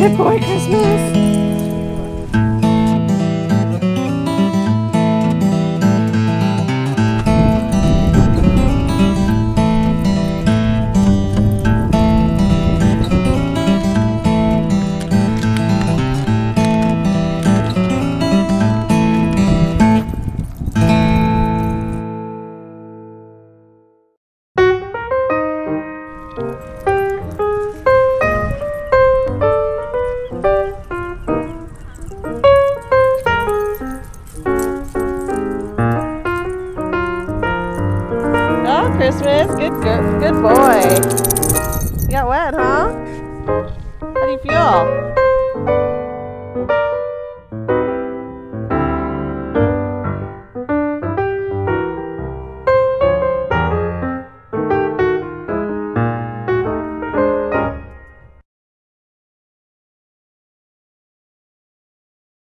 Good boy, Christmas. Oh, Christmas. Good, good, good boy. You got wet, huh? How do you feel?